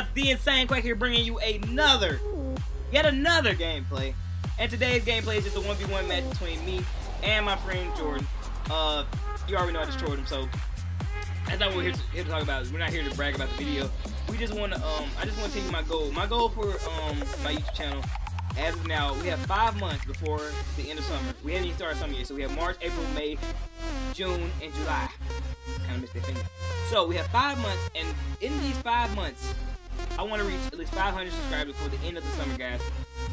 guys? The Insane Quack here bringing you another, yet another gameplay. And today's gameplay is just a 1v1 match between me and my friend Jordan. Uh, you already know I destroyed him, so that's not what we're here to, here to talk about. We're not here to brag about the video. We just want to, um, I just want to tell you my goal. My goal for, um, my YouTube channel, as of now, we have five months before the end of summer. We haven't even started summer yet, so we have March, April, May, June, and July. Kind of missed that finger. So we have five months, and in these five months, I want to reach at least 500 subscribers before the end of the summer, guys.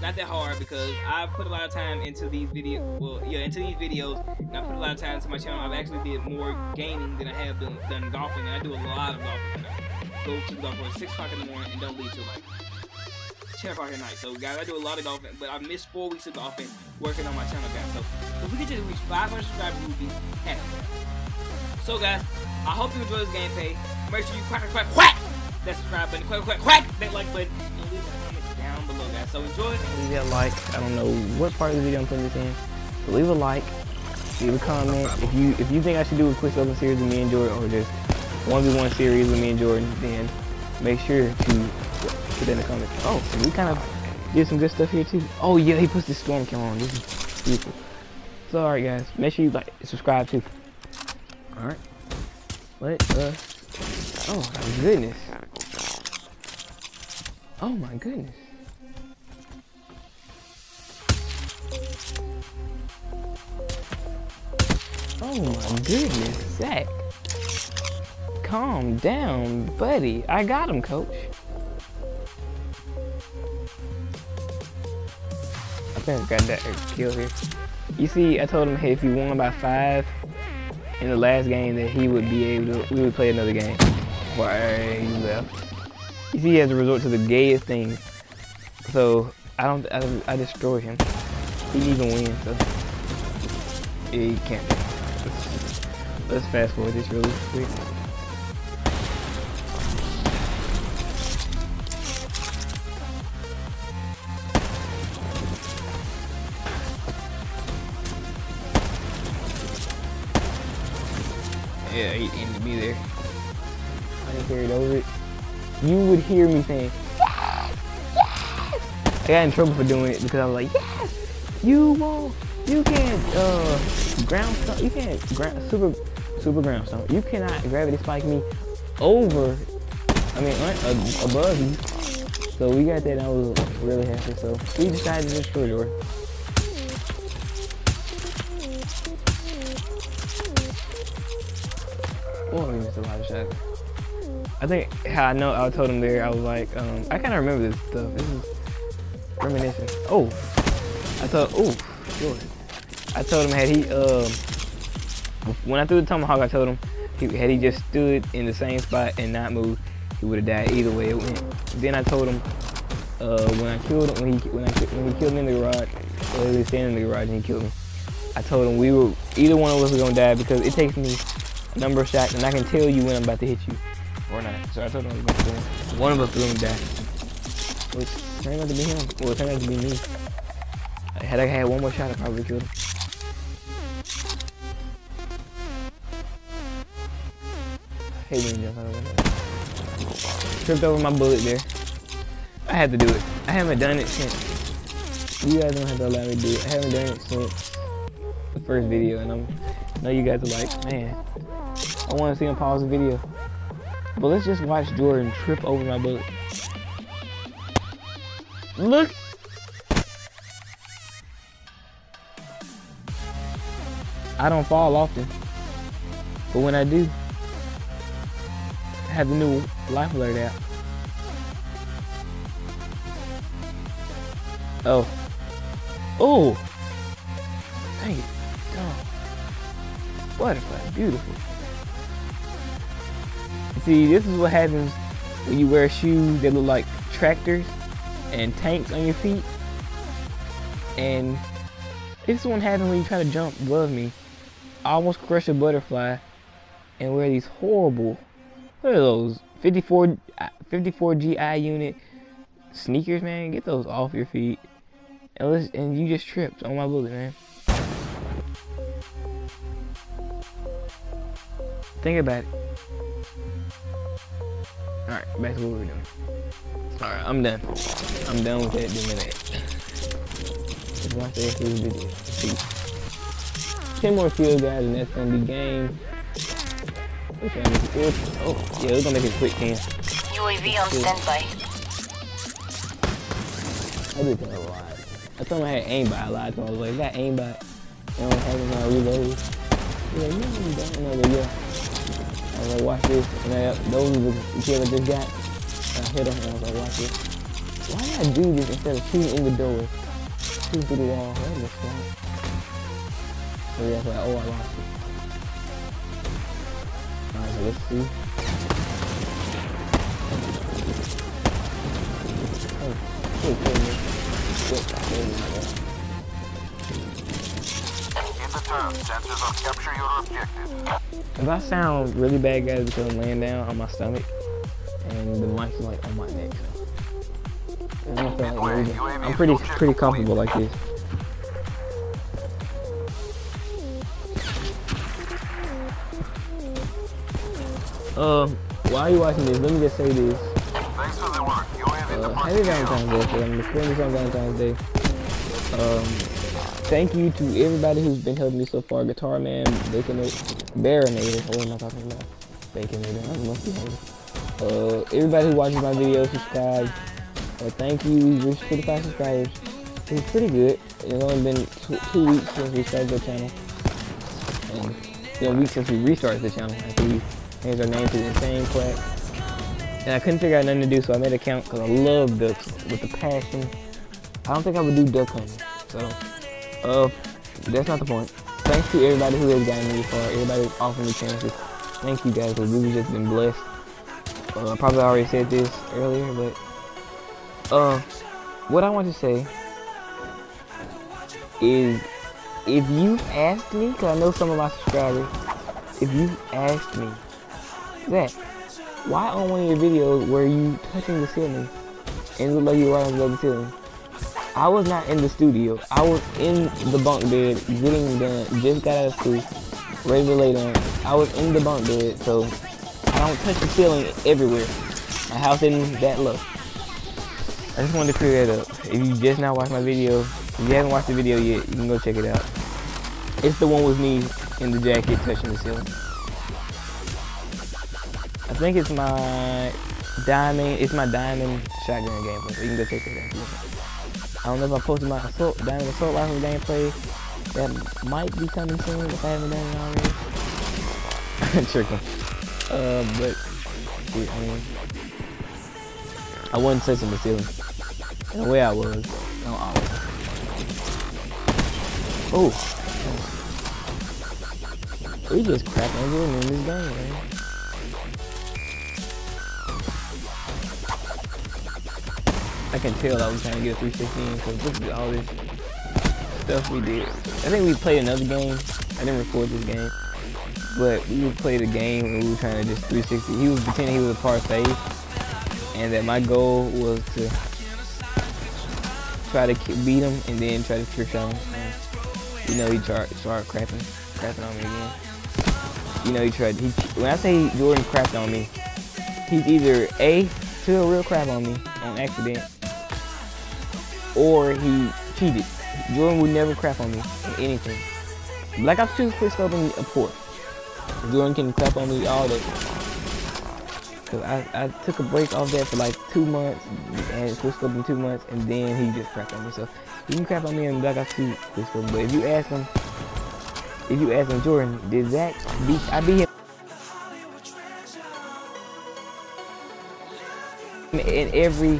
Not that hard because I put a lot of time into these videos. Well, yeah, into these videos, and I put a lot of time into my channel. I've actually did more gaming than I have done, done golfing, and I do a lot of golfing. Now. Go to the golf course six o'clock in the morning and don't leave till like 10 o'clock at night. So, guys, I do a lot of golfing, but I missed four weeks of golfing working on my channel, guys. So, if we could just reach 500 subscribers, we would be happy. So, guys, I hope you enjoy this gameplay. Make sure you quack, quack, quack that subscribe button, quack, quack, quack that like button, and leave a comment down below, guys. So, enjoy. Leave that like. I don't know what part of the video I'm putting this in. But leave a like. Leave a comment. If you if you think I should do a quick open series with me and Jordan, or just 1v1 series with me and Jordan, then make sure to put it in the comments. Oh, we kind of did some good stuff here too. Oh yeah, he puts the storm camera on. This is beautiful. So alright guys, make sure you like subscribe too. Alright. Us Oh my goodness. Oh my goodness. Oh my goodness, Zach. Calm down, buddy. I got him, coach. I think I got that kill here. You see, I told him, hey, if he won by five in the last game, that he would be able to, we would play another game. Why he left. You see, he has to resort to the gayest thing. So, I don't, I, I destroy him. He even win, so. Yeah, he can't. Let's, let's fast forward this really quick. Yeah, he ended me there. I didn't carry it over it. You would hear me saying, yes, yes. I got in trouble for doing it because I was like, yes, you won't, you can't uh, ground stomp, you can't ground, super, super ground stomp. You cannot gravity spike me over, I mean, above you. So we got that I was really happy. So we decided to destroy Jordan. Oh, we missed a lot of shots. I think I know I told him there, I was like, um, I kind of remember this stuff. This is reminiscent. Oh, I thought, oh, good. I told him had he, um, when I threw the tomahawk, I told him he, had he just stood in the same spot and not moved, he would have died either way it went. Then I told him uh, when I killed him, when he when I when he killed me in the garage, or he was standing in the garage and he killed me. I told him we were either one of us was gonna die because it takes me a number of shots and I can tell you when I'm about to hit you or not. So I him gonna kill. One of us gonna die. Which turned out to be him. Well, it turned out to be me. I had I had one more shot, I probably killed him. I hate when you jump out. Tripped over my bullet there. I had to do it. I haven't done it since. You guys don't have to allow me to do it. I haven't done it since the first video, and I'm. I know you guys are like, man, I want to see him pause the video. But let's just watch Jordan trip over my bullet. Look! I don't fall often. But when I do, I have the new life alert app. Oh. Oh! Dang it. Oh. Butterfly, beautiful. See, this is what happens when you wear shoes that look like tractors and tanks on your feet. And this one happened when you try to jump above me. I almost crushed a butterfly and wear these horrible, what are those, 54, 54 GI unit sneakers, man. Get those off your feet. And, let's, and you just tripped on my bullet, man. Think about it. Alright, back to what we were doing. Alright, I'm done. I'm done with that doing that. Let's watch the rest of this video. Peace. 10 more kills, guys, and that's gonna be game. Which one is good? Oh, yeah, we're gonna make it quick 10. UAV on standby. I did that a lot. I told him I had aimbot a lot. So I was like, I got aimbot. You know, having my reload. He's like, no, you don't. And I was like, yeah. I was like, watch this. And I, those are the kill I just got. I hit him and I was like, watch this. Why did I do this instead of shooting in the door? Shooting through the wall. That was smart. So yeah, I was like, oh, I lost it. Alright, so let's see. Capture your objective. If I sound really bad, guys, because I'm laying down on my stomach and the mic's like on my neck, so I don't feel like. I'm pretty pretty comfortable like this. Um, while you watching this, let me just say this. Thanks for the work. UAV Uh, happy. Valentine's Day, because I'm recording on Valentine's Day. Um, thank you to everybody who's been helping me so far. Guitar Man, Baconator, Baronator, what am I talking about? Baconator, I don't know. Uh, everybody who watches my videos, subscribe. Uh, thank you, we reached 45 subscribers. It's pretty good. It's only been two, weeks since we started the channel. And it's been a week since we restarted the channel after we changed our name to Insane Quack. And I couldn't figure out nothing to do, so I made an account because I love ducks with a passion. I don't think I would do duck hunting. So, uh, that's not the point. Thanks to everybody who has gotten me far, everybody offering me chances. Thank you guys, because we've just been blessed. Uh, I probably already said this earlier, but, uh, what I want to say is if you asked me, because I know some of my subscribers, if you asked me, that why on one of your videos were you touching the ceiling and looked like you were right on the ceiling? I was not in the studio. I was in the bunk bed, getting done, just got out of school, ready to lay down. I was in the bunk bed, so I don't touch the ceiling everywhere. My house isn't that low. I just wanted to clear that up. If you just now watched my video, if you haven't watched the video yet, you can go check it out. It's the one with me in the jacket touching the ceiling. I think it's my diamond. It's my diamond shotgun gameplay. So you can go check that out. I don't know if I posted my assault diamond assault rifle gameplay. That might be coming soon if I haven't done it already. Tricking. Uh, but shit, I mean, I wasn't touching the ceiling. In a way, I was. No, I was. Oh. We just crap on in this game, man. I can tell I was trying to get a 360 in because look at all this stuff we did. I think we played another game. I didn't record this game. But we played a game and we were trying to just 360. He was pretending he was a of Faith. And that my goal was to try to beat him and then try to trick him. You know, he tried, started crapping, crapping on me again. You know, he tried, he, when I say Jordan crapped on me, he's either A, took a real crap on me on accident, or he cheated. Jordan would never crap on me in anything. Black Ops 2 quick scoping a port. Jordan can crap on me all day. Cause I, I took a break off that for like two months and quick scoping two months and then he just crapped on me. So he can crap on me in Black Ops 2 quick scoping. But if you ask him, if you ask him, Jordan, did Zach beat, I beat him in every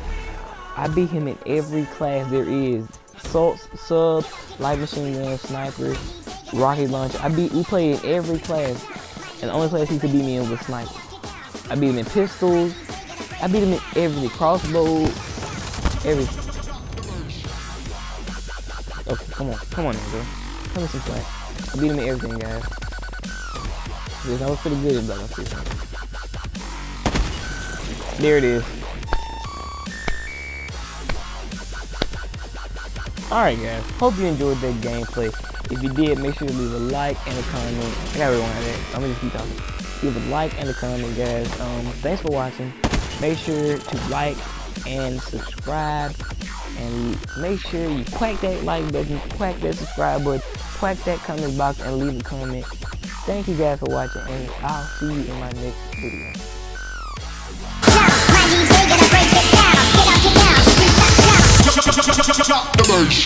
I beat him in every class there is. Salt, sub, light machine gun, sniper, rocket launcher. I beat we played in every class. And the only class he could beat me in was sniper. I beat him in pistols. I beat him in everything. Crossbow, everything. Okay, come on. Come on bro. Come me some slack. I beat him in everything, guys. Yes, I was pretty good Black Ops 2. There it is. Alright guys, hope you enjoyed that gameplay. If you did, make sure to leave a like and a comment. I got everyone that. I'm gonna just keep talking. Leave a like and a comment, guys. Um, thanks for watching. Make sure to like, and subscribe. And make sure you quack that like button, quack that subscribe button, quack that comment box, and leave a comment. Thank you guys for watching, and I'll see you in my next video. Shut the bass.